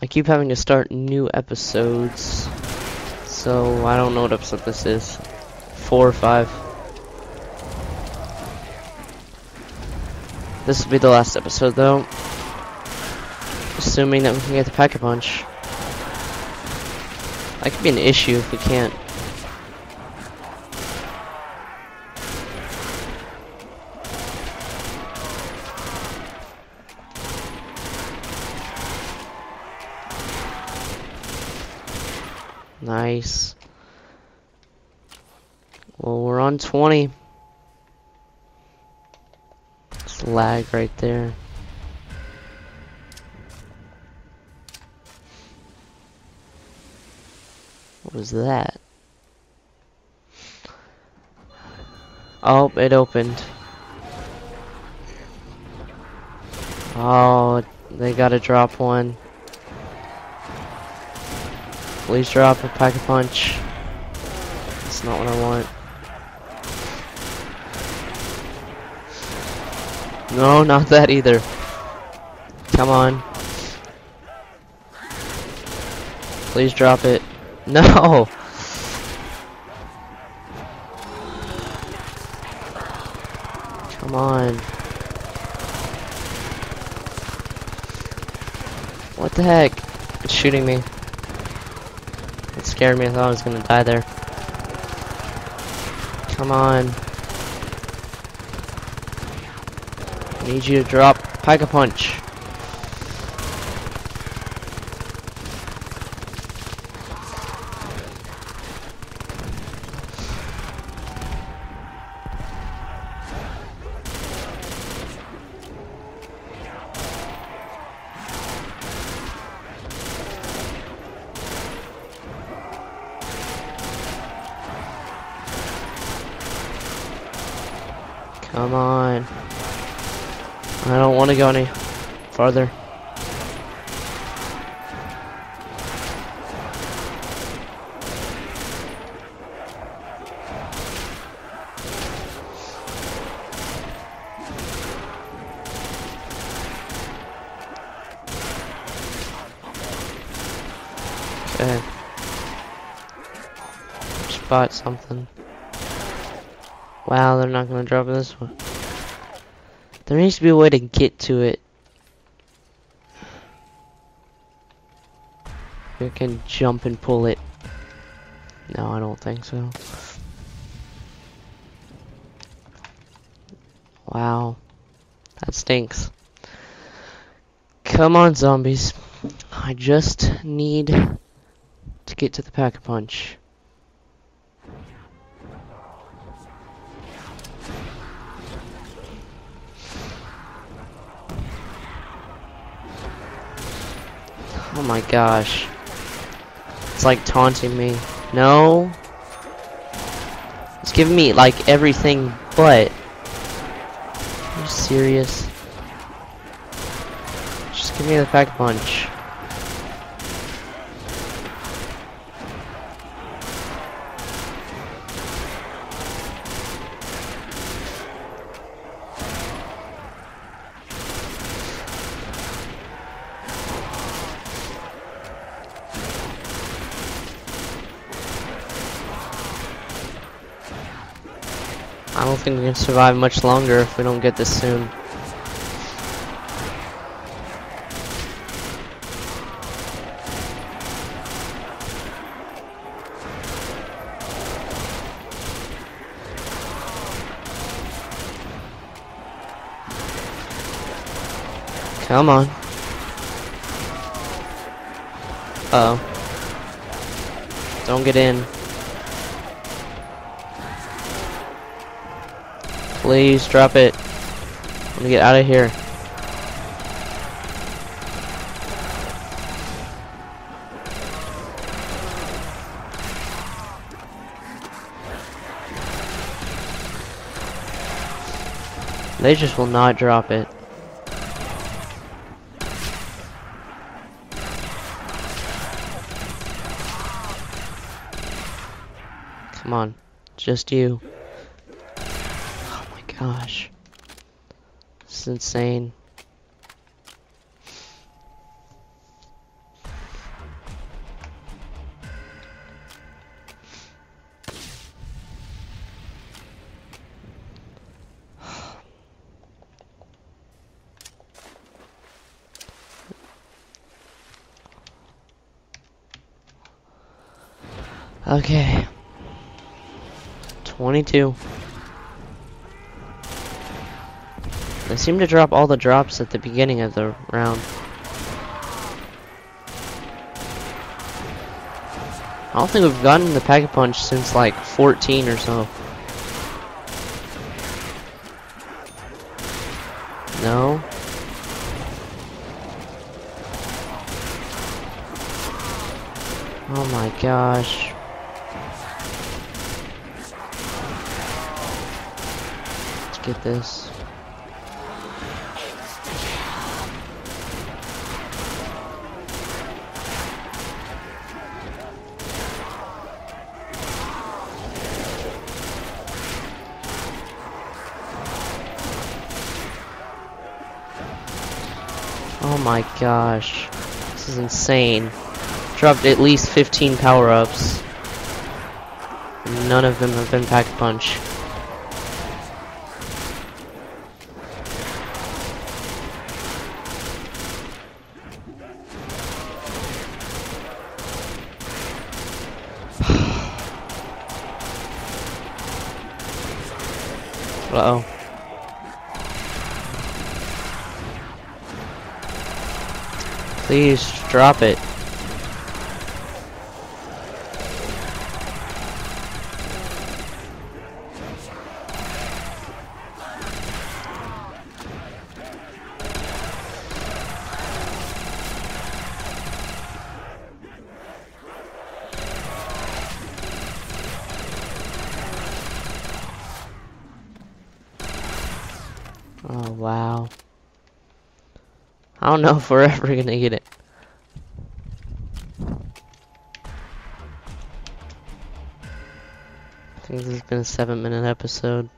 I keep having to start new episodes. So I don't know what episode this is. Four or five. This will be the last episode though. Assuming that we can get the Pack-a-Punch. That could be an issue if we can't. Nice. Well, we're on 20. It's lag right there. What was that? Oh, it opened. Oh, they gotta drop one. Please drop a Pack-a-Punch. That's not what I want. No, not that either. Come on. Please drop it. No! Come on. What the heck? It's shooting me. It scared me. I thought I was gonna die there. Come on. I need you to drop Pack-a-Punch. Come on. I don't want to go any farther. Okay. Spot something. Wow, they're not gonna drop this one. There needs to be a way to get to it. We can jump and pull it. No, I don't think so. Wow. That stinks. Come on, zombies. I just need to get to the Pack-a-Punch. Oh my gosh. It's like taunting me. No. It's giving me like everything but. Are you serious? Just give me the pack punch. I don't think we can survive much longer if we don't get this soon. Come on. Uh oh. Don't get in. Please drop it. Let me get out of here. They just will not drop it. Come on. Just you gosh. This is insane. Okay. 22. Seem to drop all the drops at the beginning of the round. I don't think we've gotten the Pack-a-Punch since like 14 or so. No? Oh my gosh. Let's get this. Oh my gosh. This is insane. Dropped at least 15 power-ups. None of them have been Pack-a-Punch. Uh-oh. Please drop it. I don't know if we're ever gonna get it. I think this has been a seven minute episode.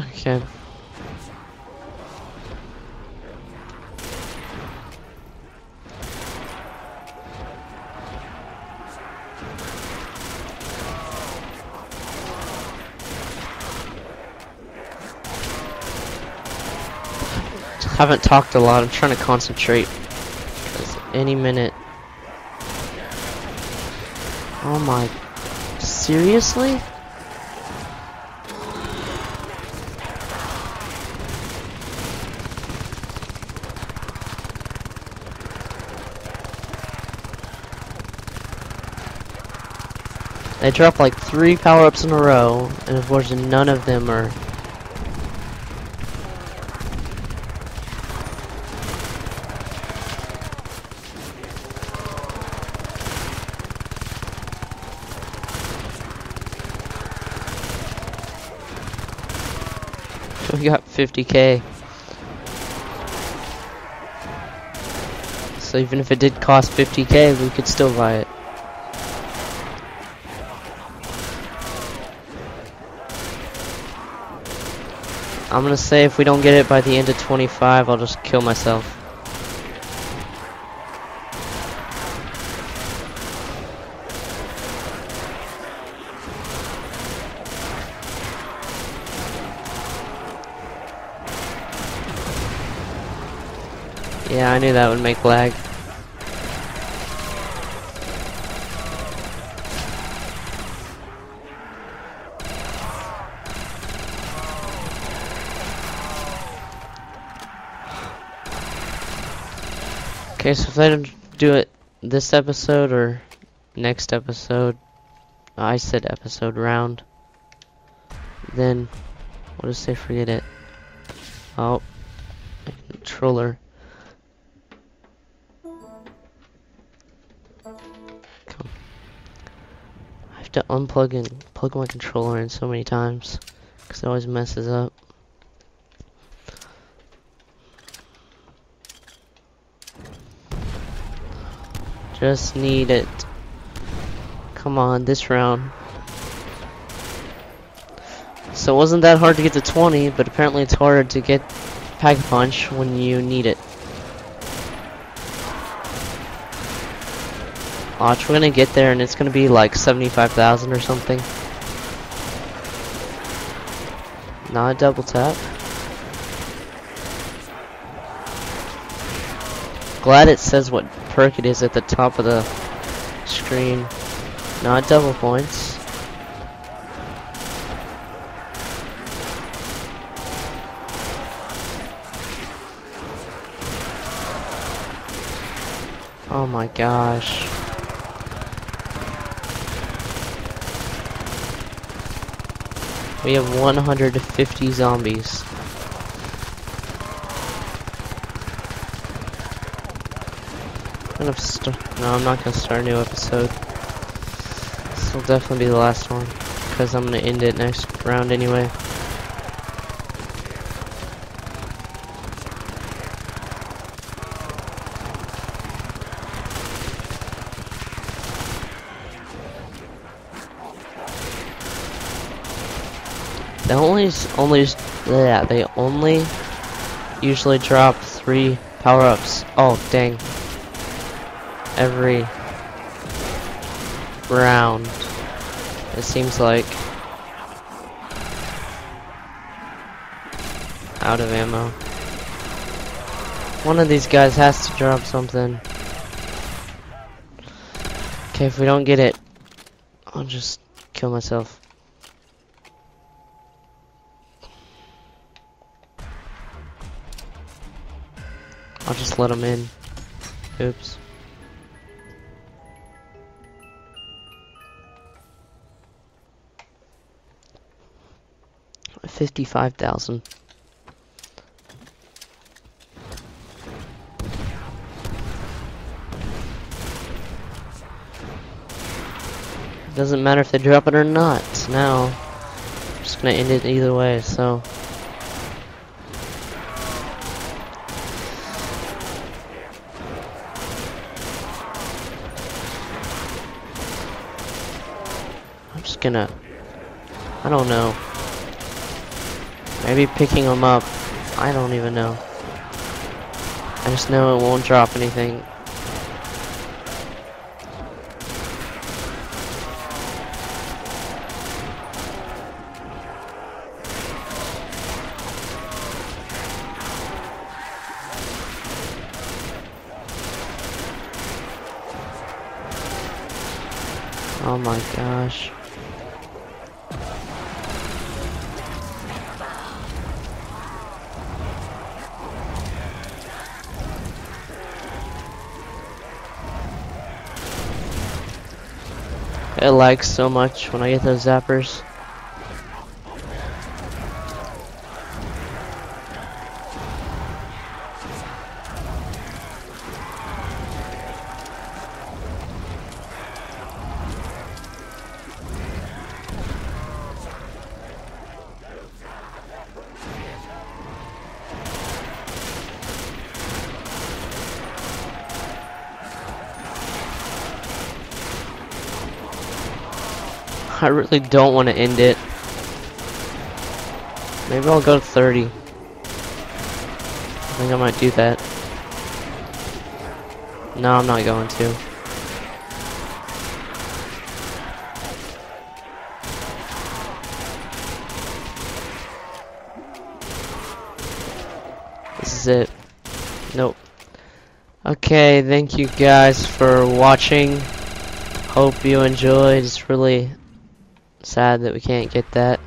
Okay. Haven't talked a lot. I'm trying to concentrate. any minute. Oh my. Seriously? They drop like three power-ups in a row, and of course none of them are we got 50k. So even if it did cost 50k, we could still buy it. I'm gonna say if we don't get it by the end of 25, I'll just kill myself. Yeah, I knew that would make lag. Okay, so if I don't do it this episode or next episode, I said episode round, then we'll just say forget it. Oh, controller. Have to unplug and plug my controller in so many times because it always messes up. Just need it. Come on, this round. So it wasn't that hard to get to 20, but apparently it's harder to get Pack-a-Punch when you need it. Watch, we're gonna get there and it's gonna be like 75,000 or something. Not a double tap. Glad it says what perk it is at the top of the screen. Not double points. Oh my gosh. We have 150 zombies. I'm gonna no, I'm not gonna start a new episode. This will definitely be the last one, because I'm gonna end it next round anyway. They only, only, yeah, they only usually drop three power-ups. Oh, dang. Every round, it seems like. Out of ammo. One of these guys has to drop something. Okay, if we don't get it, I'll just kill myself. Just let him in. Oops. Fifty-five thousand. Doesn't matter if they drop it or not. Now, I'm just gonna end it either way. So. Gonna, I don't know. Maybe picking them up. I don't even know. I just know it won't drop anything. Oh my gosh. It lags so much when I get those zappers. I really don't want to end it. Maybe I'll go to 30. I think I might do that. No, I'm not going to. This is it. Nope. Okay, thank you guys for watching. Hope you enjoyed. It's really Sad that we can't get that.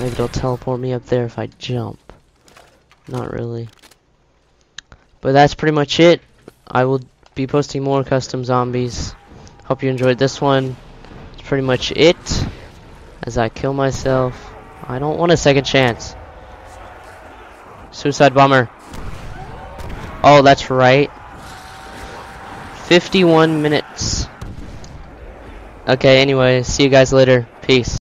Maybe it'll teleport me up there if I jump. Not really. But that's pretty much it. I will be posting more custom zombies. Hope you enjoyed this one. That's pretty much it. As I kill myself. I don't want a second chance. Suicide bomber. Oh, that's right. 51 minutes. Okay, anyway, see you guys later. Peace.